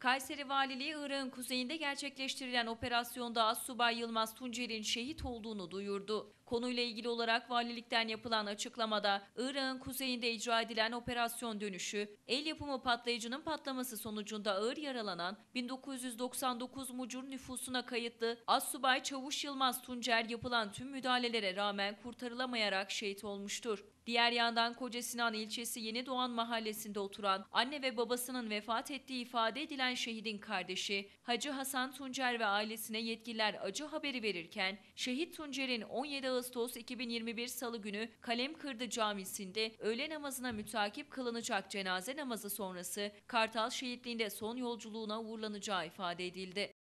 Kayseri Valiliği Irak'ın kuzeyinde gerçekleştirilen operasyonda Assubay Yılmaz Tuncer'in şehit olduğunu duyurdu. Konuyla ilgili olarak valilikten yapılan açıklamada Irak'ın kuzeyinde icra edilen operasyon dönüşü, el yapımı patlayıcının patlaması sonucunda ağır yaralanan 1999 Mucur nüfusuna kayıtlı Assubay Çavuş Yılmaz Tuncer yapılan tüm müdahalelere rağmen kurtarılamayarak şehit olmuştur. Diğer yandan Koca Sinan ilçesi Yeni Doğan mahallesinde oturan anne ve babasının vefat ettiği ifade edilen şehidin kardeşi Hacı Hasan Tuncer ve ailesine yetkililer acı haberi verirken şehit Tuncer'in 17 Ağustos 2021 Salı günü Kalemkırdı Camisi'nde öğle namazına mütakip kılınacak cenaze namazı sonrası Kartal şehitliğinde son yolculuğuna uğurlanacağı ifade edildi.